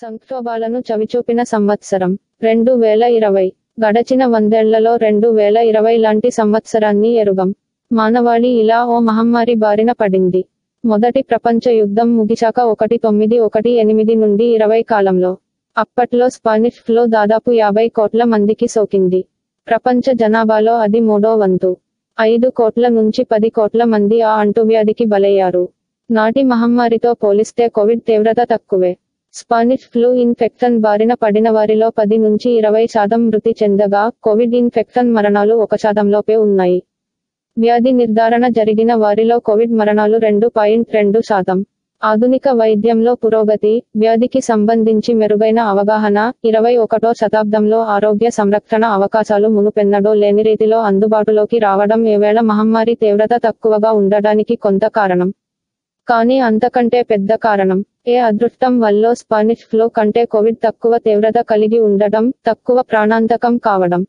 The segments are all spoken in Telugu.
సంక్షోభాలను చవిచూపిన సంవత్సరం. రెండు వేల ఇరవై. గడచిన వందేళ్ళలో రెండు వేల ఇరవై లాంటి సంవత్సరాన్ని ఎరుగం. మానవాళి ఇలా ఓ మహమ్మారి బారిన పడింది. మొదటి ప్రపంచ యుద్ధం ముగిశాక ఒకటి తొమ్మిది ఒకటి ఎనిమిది నుండి ఇరవై కాలంలో. అప్పట్లో స్పానిష్ ఫ్లో దాదాపు యాభై కోట్ల మందికి సోకింది. ప్రపంచ జనాభాలో అది మూడో వంతు. ఐదు కోట్ల నుంచి పది కోట్ల మంది ఆ అంటువ్యాధికి బలయ్యారు. నాటి మహమ్మారితో పోలిస్తే కోవిడ్ తీవ్రత తక్కువే. స్పానిష్ ఫ్లూ ఇన్ఫెక్షన్ బారిన పడిన వారిలో పది నుంచి ఇరవై శాతం మృతి చెందగా కోవిడ్ ఇన్ఫెక్షన్ మరణాలు ఒక శాతంలోపే ఉన్నాయి. వ్యాధి నిర్ధారణ జరిగిన వారిలో కోవిడ్ మరణాలు రెండు పాయింట్ రెండు శాతం. ఆధునిక వైద్యంలో పురోగతి వ్యాధికి సంబంధించి మెరుగైన అవగాహన ఇరవై ఒకటో శతాబ్దంలో ఆరోగ్య సంరక్షణ అవకాశాలు మునుపెన్నడో లేని రీతిలో అందుబాటులోకి రావడం ఏవేళ మహమ్మారి తీవ్రత తక్కువగా ఉండడానికి కొంత కారణం. కానీ అంతకంటే పెద్ద కారణం. ఏ అదృష్టం వల్ల స్పానిష్ ఫ్లో కంటే కోవిడ్ తక్కువ తీవ్రత కలిగి ఉండటం తక్కువ ప్రాణాంతకం కావడం.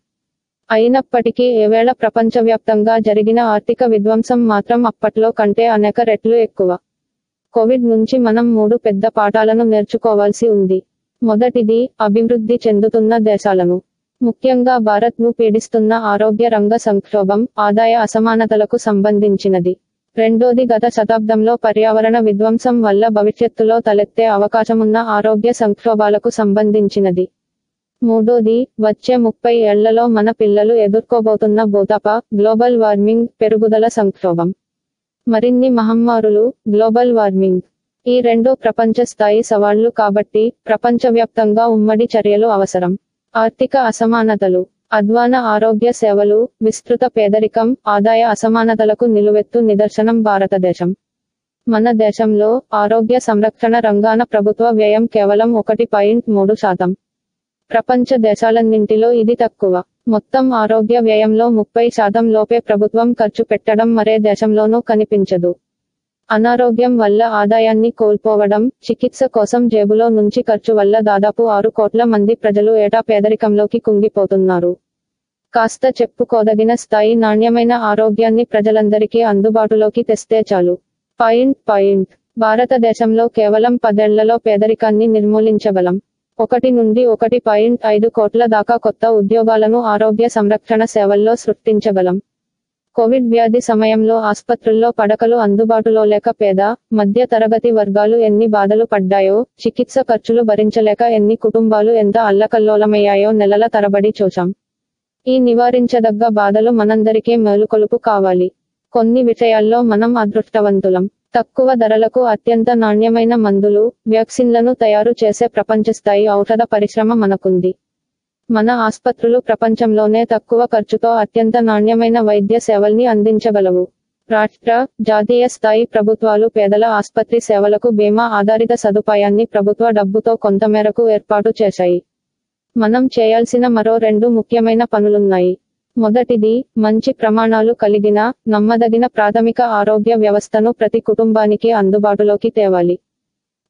అయినప్పటికీ ఏవేళ ప్రపంచవ్యాప్తంగా జరిగిన ఆర్థిక విధ్వంసం మాత్రం అప్పట్లో కంటే అనేక రెట్లు ఎక్కువ. కోవిడ్ నుంచి మనం మూడు పెద్ద పాఠాలను నేర్చుకోవాల్సి ఉంది. మొదటిది అభివృద్ధి చెందుతున్న దేశాలను. ముఖ్యంగా భారత్ను పీడిస్తున్న ఆరోగ్య రంగ సంక్షోభం ఆదాయ అసమానతలకు సంబంధించినది. రెండోది గత శతాబ్దంలో పర్యావరణ విధ్వంసం వల్ల భవిష్యత్తులో తలెత్తే అవకాశమున్న ఆరోగ్య సంక్షోభాలకు సంబంధించినది. మూడోది వచ్చే ముప్పై ఏళ్ళలో మన పిల్లలు ఎదుర్కోబోతున్న భూతప గ్లోబల్ వార్మింగ్ పెరుగుదల సంక్షోభం. మరిన్ని మహమ్మారులు గ్లోబల్ వార్మింగ్. ఈ రెండు ప్రపంచ స్థాయి సవాళ్ళు కాబట్టి ప్రపంచవ్యాప్తంగా ఉమ్మడి చర్యలు అవసరం. ఆర్థిక అసమానతలు. అధ్వాన ఆరోగ్య సేవలు విస్తృత పేదరికం ఆదాయ అసమానతలకు నిలువెత్తు నిదర్శనం భారతదేశం. మన దేశంలో ఆరోగ్య సంరక్షణ రంగాన ప్రభుత్వ వ్యయం కేవలం ఒకటి పాయింట్ మూడు శాతం. ప్రపంచ దేశాలన్నింటిలో ఇది తక్కువ. మొత్తం ఆరోగ్య వ్యయంలో ముప్పై శాతం లోపే ప్రభుత్వం ఖర్చు పెట్టడం మరే దేశంలోనూ కనిపించదు. అనారోగ్యం వల్ల ఆదాయాన్ని కోల్పోవడం చికిత్స కోసం జేబులో నుంచి ఖర్చు వల్ల దాదాపు ఆరు కోట్ల మంది ప్రజలు ఏటా పేదరికంలోకి కుంగిపోతున్నారు. కాస్త చెప్పుకోదగిన స్థాయి నాణ్యమైన ఆరోగ్యాన్ని ప్రజలందరికీ అందుబాటులోకి తెస్తే చాలు. Point point. భారతదేశంలో కేవలం పదేళ్ళలో పేదరికాన్ని నిర్మూలించగలం. ఒకటి నుండి ఒకటి పాయింట్ ఐదు కోట్ల దాకా కొత్త ఉద్యోగాలను ఆరోగ్య సంరక్షణ సేవల్లో సృష్టించగలం. కోవిడ్ వ్యాధి సమయంలో ఆసుపత్రుల్లో పడకలు అందుబాటులో లేక పేద మధ్య తరగతి వర్గాలు ఎన్ని బాధలు పడ్డాయో చికిత్స ఖర్చులు భరించలేక ఎన్ని కుటుంబాలు ఎంత అల్లకల్లోలమయ్యాయో నెలల తరబడి చూచాం ఈ నివారించదగ్గ బాధలు మనందరికీ మేలుకొలుపు కావాలి. కొన్ని విషయాల్లో మనం అదృష్టవంతులం. తక్కువ ధరలకు అత్యంత నాణ్యమైన మందులు వ్యాక్సిన్లను తయారు చేసే ప్రపంచస్థాయి ఔషధ పరిశ్రమ మనకుంది. మన ఆస్పత్రులు ప్రపంచంలోనే తక్కువ ఖర్చుతో అత్యంత నాణ్యమైన వైద్య సేవల్ని అందించగలవు. రాష్ట్ర జాతీయ స్థాయి ప్రభుత్వాలు పేదల ఆసుపత్రి సేవలకు బీమా ఆధారిత సదుపాయాన్ని ప్రభుత్వ డబ్బుతో కొంతమేరకు ఏర్పాటు చేశాయి. మనం చేయాల్సిన మరో రెండు ముఖ్యమైన పనులున్నాయి. మొదటిది మంచి ప్రమాణాలు కలిగిన నమ్మదగిన ప్రాథమిక ఆరోగ్య వ్యవస్థను ప్రతి కుటుంబానికి అందుబాటులోకి తేవాలి.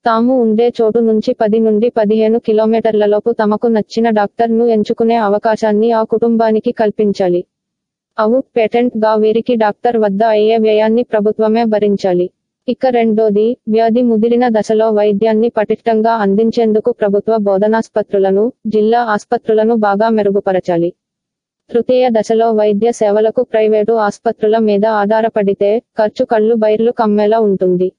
తాము ఉండే చోటు నుంచి పది నుండి పదిహేను కిలోమీటర్లలోపు తమకు నచ్చిన డాక్టర్ను ఎంచుకునే అవకాశాన్ని ఆ కుటుంబానికి కల్పించాలి. అవు పేటెంట్గా వీరికి డాక్టర్ వద్ద అయ్యే వ్యయాన్ని ప్రభుత్వమే భరించాలి. ఇక రెండోది వ్యాధి ముదిరిన దశలో వైద్యాన్ని పటిష్టంగా అందించేందుకు ప్రభుత్వ బోధనాస్పత్రులను జిల్లా ఆస్పత్రులను బాగా మెరుగుపరచాలి. తృతీయ దశలో వైద్య సేవలకు ప్రైవేటు ఆస్పత్రుల మీద ఆధారపడితే ఖర్చు కళ్ళు బైర్లు కమ్మేలా ఉంటుంది.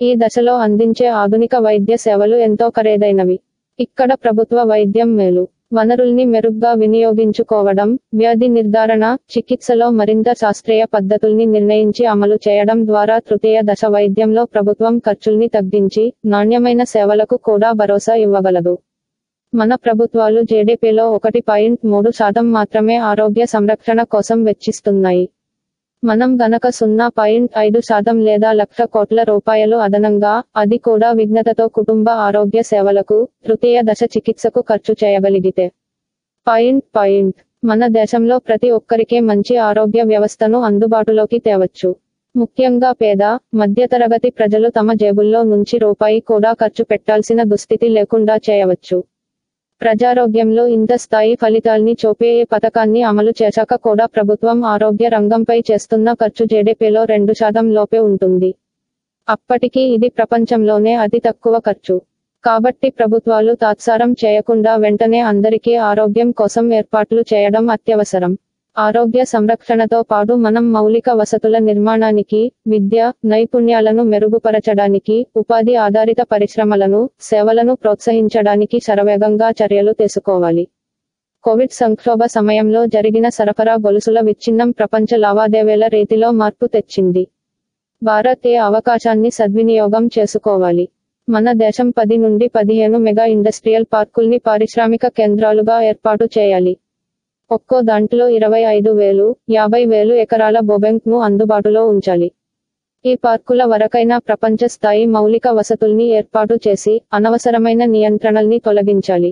ఈ దశలో అందించే ఆధునిక వైద్య సేవలు ఎంతో ఖరీదైనవి. ఇక్కడ ప్రభుత్వ వైద్యం మేలు. వనరుల్ని మెరుగ్గా వినియోగించుకోవడం వ్యాధి నిర్ధారణ చికిత్సలో మరింత శాస్త్రీయ పద్ధతుల్ని నిర్ణయించి అమలు చేయడం ద్వారా తృతీయ దశ వైద్యంలో ప్రభుత్వం ఖర్చుల్ని తగ్గించి నాణ్యమైన సేవలకు కూడా భరోసా ఇవ్వగలదు. మన ప్రభుత్వాలు జేడీపీలో ఒకటి పాయింట్ మూడు శాతం మాత్రమే ఆరోగ్య సంరక్షణ కోసం వెచ్చిస్తున్నాయి. మనం గనక సున్నా పాయింట్ ఐదు శాతం లేదా లక్ష కోట్ల రూపాయలు అదనంగా అది కూడా విఘ్నతతో కుటుంబ ఆరోగ్య సేవలకు తృతీయ దశ చికిత్సకు ఖర్చు చేయగలిగితే. Point point. మన దేశంలో ప్రతి ఒక్కరికే మంచి ఆరోగ్య వ్యవస్థను అందుబాటులోకి తేవచ్చు. ముఖ్యంగా పేద మధ్యతరగతి ప్రజలు తమ జేబుల్లో నుంచి రూపాయి కూడా ఖర్చు పెట్టాల్సిన దుస్థితి లేకుండా చేయవచ్చు. ప్రజారోగ్యంలో ఇంత స్థాయి ఫలితాల్ని చూపే ఏ పథకాన్ని అమలు చేశాక కూడా ప్రభుత్వం ఆరోగ్య రంగంపై చేస్తున్న ఖర్చు జేడీపీలో రెండు శాతం లోపే ఉంటుంది. అప్పటికీ ఇది ప్రపంచంలోనే అతి తక్కువ ఖర్చు. కాబట్టి ప్రభుత్వాలు తాత్సారం చేయకుండా వెంటనే అందరికీ ఆరోగ్యం కోసం ఏర్పాట్లు చేయడం అత్యవసరం. ఆరోగ్య సంరక్షణతో పాటు మనం మౌలిక వసతుల నిర్మాణానికి విద్య నైపుణ్యాలను మెరుగుపరచడానికి ఉపాధి ఆధారిత పరిశ్రమలను సేవలను ప్రోత్సహించడానికి శరవేగంగా చర్యలు తీసుకోవాలి. కోవిడ్ సంక్షోభ సమయంలో జరిగిన సరఫరా గొలుసుల విచ్ఛిన్నం ప్రపంచ లావాదేవీల రీతిలో మార్పు తెచ్చింది. భారత్ ఏ అవకాశాన్ని సద్వినియోగం చేసుకోవాలి. మన దేశం పది నుండి పదిహేను మెగా ఇండస్ట్రియల్ పార్కుల్ని పారిశ్రామిక కేంద్రాలుగా ఏర్పాటు చేయాలి. ఒక్కో దాంట్లో ఇరవై ఐదు వేలు యాభై వేలు ఎకరాల బొబెంక్ను అందుబాటులో ఉంచాలి. ఈ పార్కుల వరకైనా ప్రపంచ స్థాయి మౌలిక వసతుల్ని ఏర్పాటు చేసి అనవసరమైన నియంత్రణల్ని తొలగించాలి.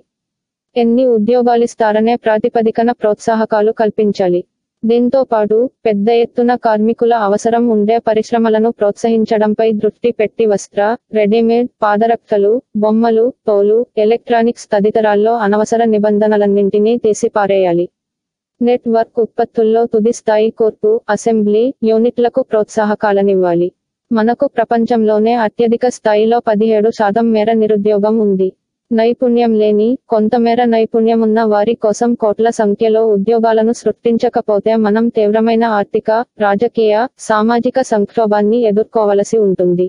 ఎన్ని ఉద్యోగాలిస్తారనే ప్రాతిపదికన ప్రోత్సాహకాలు కల్పించాలి. దీంతో పాటు పెద్ద ఎత్తున కార్మికుల అవసరం ఉండే పరిశ్రమలను ప్రోత్సహించడంపై దృష్టి పెట్టి వస్త్ర రెడీమేడ్ పాదరక్షలు బొమ్మలు తోలు ఎలక్ట్రానిక్స్ తదితరాల్లో అనవసర నిబంధనలన్నింటినీ తీసిపారేయాలి. నెట్వర్క్ ఉత్పత్తుల్లో తుది స్థాయి కోర్పు అసెంబ్లీ యూనిట్లకు ప్రోత్సాహకాలనివ్వాలి. మనకు ప్రపంచంలోనే అత్యధిక స్థాయిలో పదిహేడు శాతం మేర నిరుద్యోగం ఉంది. నైపుణ్యం లేని కొంతమేర నైపుణ్యం ఉన్న వారి కోసం కోట్ల సంఖ్యలో ఉద్యోగాలను సృష్టించకపోతే మనం తీవ్రమైన ఆర్థిక రాజకీయ సామాజిక సంక్షోభాన్ని ఎదుర్కోవలసి ఉంటుంది.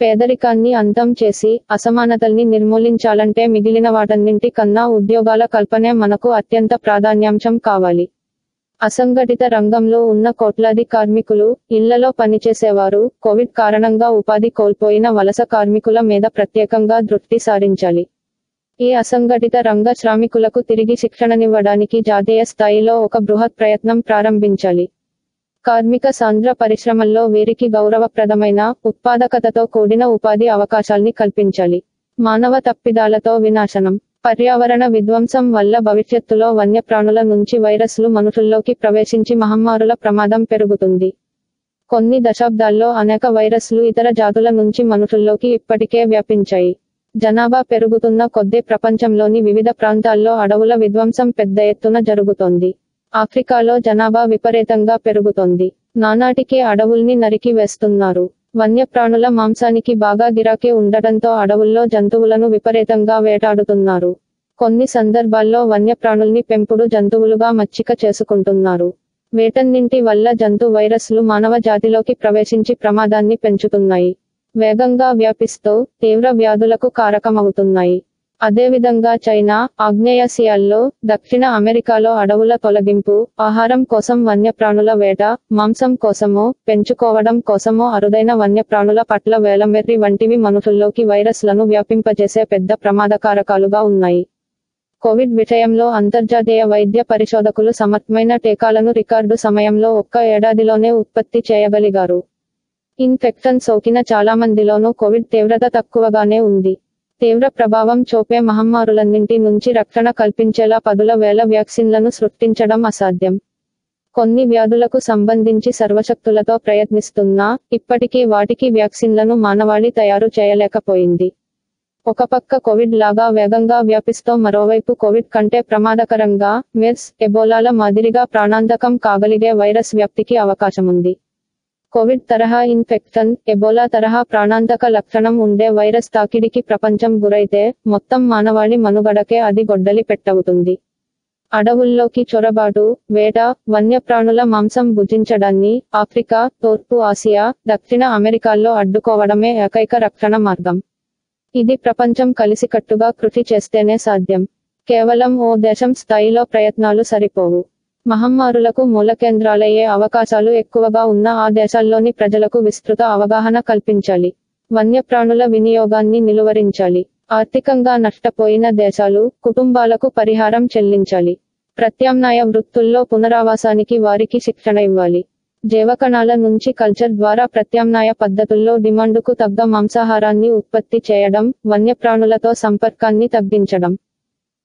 పేదరికాన్ని అంతం చేసి అసమానతల్ని నిర్మూలించాలంటే మిగిలిన వాటన్నింటి కన్నా ఉద్యోగాల కల్పనే మనకు అత్యంత ప్రాధాన్యాంశం కావాలి. అసంఘటిత రంగంలో ఉన్న కోట్లాది కార్మికులు ఇళ్ళలో పనిచేసేవారు కోవిడ్ కారణంగా ఉపాధి కోల్పోయిన వలస కార్మికుల మీద ప్రత్యేకంగా దృష్టి సారించాలి. ఈ అసంఘటిత రంగ శ్రామికులకు తిరిగి శిక్షణనివ్వడానికి జాతీయ స్థాయిలో ఒక బృహత్ ప్రయత్నం ప్రారంభించాలి. కార్మిక సాంద్ర పరిశ్రమల్లో వీరికి గౌరవప్రదమైన ఉత్పాదకతతో కూడిన ఉపాధి అవకాశాల్ని కల్పించాలి. మానవ తప్పిదాలతో వినాశనం. పర్యావరణ విధ్వంసం వల్ల భవిష్యత్తులో వన్యప్రాణుల నుంచి వైరస్లు మనుషుల్లోకి ప్రవేశించి మహమ్మారుల ప్రమాదం పెరుగుతుంది. కొన్ని దశాబ్దాల్లో అనేక వైరస్లు ఇతర జాతుల నుంచి మనుషుల్లోకి ఇప్పటికే వ్యాపించాయి. జనాభా పెరుగుతున్న కొద్దీ ప్రపంచంలోని వివిధ ప్రాంతాల్లో అడవుల విధ్వంసం పెద్ద ఎత్తున జరుగుతోంది. ఆఫ్రికాలో జనాభా విపరీతంగా పెరుగుతోంది. నానాటికే అడవుల్ని నరికి వేస్తున్నారు. వన్యప్రాణుల మాంసానికి బాగా గిరాకీ ఉండటంతో అడవుల్లో జంతువులను విపరీతంగా వేటాడుతున్నారు. కొన్ని సందర్భాల్లో వన్యప్రాణుల్ని పెంపుడు జంతువులుగా మచ్చిక చేసుకుంటున్నారు. వేటన్నింటి వల్ల జంతు వైరస్లు మానవ జాతిలోకి ప్రవేశించి ప్రమాదాన్ని పెంచుతున్నాయి. వేగంగా వ్యాపిస్తూ తీవ్ర వ్యాధులకు కారకమవుతున్నాయి. అదేవిధంగా చైనా ఆగ్నేయాసియాల్లో దక్షిణ అమెరికాలో అడవుల తొలగింపు ఆహారం కోసం వన్యప్రాణుల వేట మాంసం కోసమో పెంచుకోవడం కోసమో అరుదైన వన్యప్రాణుల పట్ల వేలమెర్రి వంటివి మనుషుల్లోకి వైరస్లను వ్యాపింపజేసే పెద్ద ప్రమాదకారకాలుగా ఉన్నాయి. కోవిడ్ విషయంలో అంతర్జాతీయ వైద్య పరిశోధకులు సమర్థమైన టీకాలను రికార్డు సమయంలో ఒక్క ఏడాదిలోనే ఉత్పత్తి చేయగలిగారు. ఇన్ఫెక్షన్ సోకిన చాలా మందిలోనూ కోవిడ్ తీవ్రత తక్కువగానే ఉంది. తీవ్ర ప్రభావం చూపే మహమ్మారులన్నింటి నుంచి రక్షణ కల్పించేలా పదుల వేల వ్యాక్సిన్లను సృష్టించడం అసాధ్యం. కొన్ని వ్యాధులకు సంబంధించి సర్వశక్తులతో ప్రయత్నిస్తున్నా ఇప్పటికీ వాటికి వ్యాక్సిన్లను మానవాళి తయారు చేయలేకపోయింది. ఒక పక్క కోవిడ్ లాగా వేగంగా వ్యాపిస్తూ మరోవైపు కోవిడ్ కంటే ప్రమాదకరంగా మెర్స్ ఎబోలాల మాదిరిగా ప్రాణాంతకం కాగలిగే వైరస్ వ్యాప్తికి అవకాశముంది. కోవిడ్ తరహా ఇన్ఫెక్షన్ ఎబోలా తరహా ప్రాణాంతక లక్షణం ఉండే వైరస్ తాకిడికి ప్రపంచం గురైతే మొత్తం మానవాళి మనుగడకే అది గొడ్డలి పెట్టవుతుంది అడవుల్లోకి చొరబాటు వేట వన్యప్రాణుల మాంసం భుజించడాన్ని ఆఫ్రికా తూర్పు ఆసియా దక్షిణ అమెరికాల్లో అడ్డుకోవడమే ఏకైక రక్షణ మార్గం. ఇది ప్రపంచం కలిసికట్టుగా కృషి చేస్తేనే సాధ్యం. కేవలం ఓ దేశం స్థాయిలో ప్రయత్నాలు సరిపోవు. మహమ్మారులకు మూల కేంద్రాలయ్యే అవకాశాలు ఎక్కువగా ఉన్న ఆ దేశాల్లోని ప్రజలకు విస్తృత అవగాహన కల్పించాలి. వన్యప్రాణుల వినియోగాన్ని నిలువరించాలి. ఆర్థికంగా నష్టపోయిన దేశాలు కుటుంబాలకు పరిహారం చెల్లించాలి. ప్రత్యామ్నాయ వృత్తుల్లో పునరావాసానికి వారికి శిక్షణ ఇవ్వాలి. జీవకణాల నుంచి కల్చర్ ద్వారా ప్రత్యామ్నాయ పద్ధతుల్లో డిమాండుకు తగ్గ మాంసాహారాన్ని ఉత్పత్తి చేయడం వన్యప్రాణులతో సంపర్కాన్ని తగ్గించడం.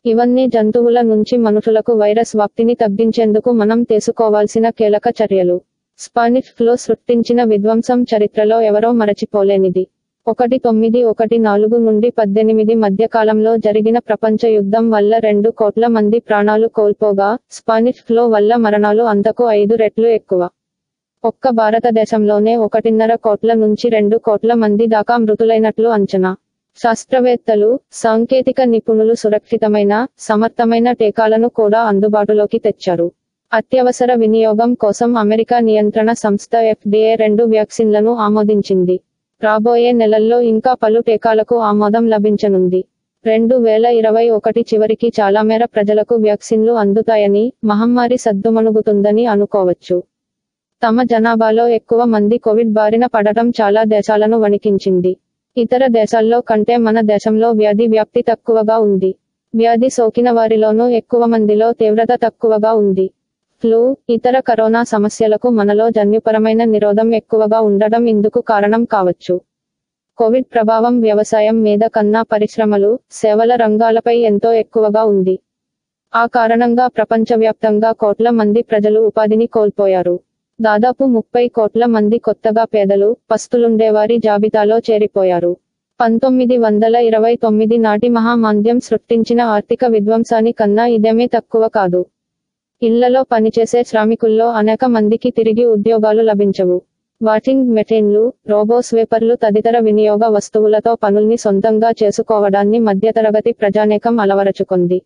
ఇవన్నీ జంతువుల నుంచి మనుషులకు వైరస్ వ్యాప్తిని తగ్గించేందుకు మనం తీసుకోవాల్సిన కీలక చర్యలు. స్పానిష్ ఫ్లో సృష్టించిన విధ్వంసం చరిత్రలో ఎవరో మరచిపోలేనిది. ఒకటి తొమ్మిది ఒకటి నాలుగు నుండి పద్దెనిమిది మధ్య కాలంలో జరిగిన ప్రపంచ యుద్ధం వల్ల రెండు కోట్ల మంది ప్రాణాలు కోల్పోగా స్పానిష్ ఫ్లో వల్ల మరణాలు అంతకు ఐదు రెట్లు ఎక్కువ. ఒక్క భారతదేశంలోనే ఒకటిన్నర కోట్ల నుంచి రెండు కోట్ల మంది దాకా మృతులైనట్లు అంచనా. శాస్త్రవేత్తలు సాంకేతిక నిపుణులు సురక్షితమైన సమర్థమైన టీకాలను కూడా అందుబాటులోకి తెచ్చారు. అత్యవసర వినియోగం కోసం అమెరికా నియంత్రణ సంస్థ ఎఫ్డీఏ రెండు వ్యాక్సిన్లను ఆమోదించింది. రాబోయే నెలల్లో ఇంకా పలు టీకాలకు ఆమోదం లభించనుంది. రెండు వేల ఇరవై ఒకటి చివరికి చాలా మేర ప్రజలకు వ్యాక్సిన్లు అందుతాయని మహమ్మారి సద్దుమణుగుతుందని అనుకోవచ్చు. తమ జనాభాలో ఎక్కువ మంది కోవిడ్ బారిన పడటం చాలా దేశాలను వణికించింది. ఇతర దేశాల్లో కంటే మన దేశంలో వ్యాధి వ్యాప్తి తక్కువగా ఉంది. వ్యాధి సోకిన వారిలోనూ ఎక్కువ మందిలో తీవ్రత తక్కువగా ఉంది. ఫ్లూ ఇతర కరోనా సమస్యలకు మనలో జన్యుపరమైన నిరోధం ఎక్కువగా ఉండడం ఇందుకు కారణం కావచ్చు. కోవిడ్ ప్రభావం వ్యవసాయం మీద కన్నా పరిశ్రమలు సేవల రంగాలపై ఎంతో ఎక్కువగా ఉంది. ఆ కారణంగా ప్రపంచవ్యాప్తంగా కోట్ల మంది ప్రజలు ఉపాధిని కోల్పోయారు. దాదాపు ముప్పై కోట్ల మంది కొత్తగా పేదలు పస్తులుండేవారి జాబితాలో చేరిపోయారు. పంతొమ్మిది వందల ఇరవై తొమ్మిది నాటి మహామాంద్యం సృష్టించిన ఆర్థిక విధ్వంసాని కన్నా ఇదేమీ తక్కువ కాదు. ఇళ్ళలో పనిచేసే శ్రామికుల్లో అనేక మందికి తిరిగి ఉద్యోగాలు లభించవు. వాషింగ్ మెటీన్లు రోబో స్వీపర్లు తదితర వినియోగ వస్తువులతో పనుల్ని సొంతంగా చేసుకోవడాన్ని మధ్యతరగతి ప్రజానేకం అలవరచుకుంది.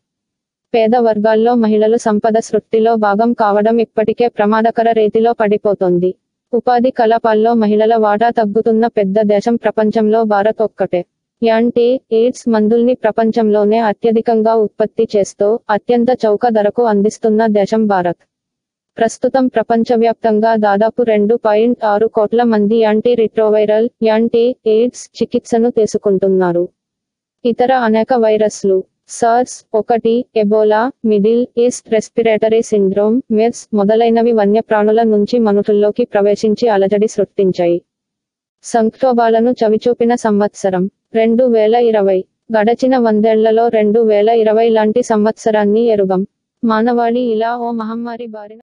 పేద వర్గాల్లో మహిళలు సంపద సృష్టిలో భాగం కావడం ఇప్పటికే ప్రమాదకర రీతిలో పడిపోతోంది. ఉపాధి కలాపాల్లో మహిళల వాటా తగ్గుతున్న పెద్ద దేశం ప్రపంచంలో భారత్ ఒక్కటే. యాంటీ ఎయిడ్స్ మందుల్ని ప్రపంచంలోనే అత్యధికంగా ఉత్పత్తి చేస్తూ అత్యంత చౌక ధరకు అందిస్తున్న దేశం భారత్. ప్రస్తుతం ప్రపంచవ్యాప్తంగా దాదాపు రెండు పాయింట్ ఆరు కోట్ల మంది యాంటీ రిట్రోవైరల్ యాంటీ ఎయిడ్స్ చికిత్సను తీసుకుంటున్నారు. ఇతర అనేక వైరస్లు సార్స్ ఒకటి Ebola middle east respiratory syndrome MERS మొదలైనవి వన్యప్రాణుల నుంచి మనుషుల్లోకి ప్రవేశించి అలజడి సృష్టించాయి. సంక్షోభాలను చవిచూపిన సంవత్సరం రెండు వేల ఇరవై. గడచిన వందేళ్ళలో రెండు వేల ఇరవై లాంటి సంవత్సరాన్ని ఎరుగం. మానవాళి ఇలా ఓ మహమ్మారి బారిన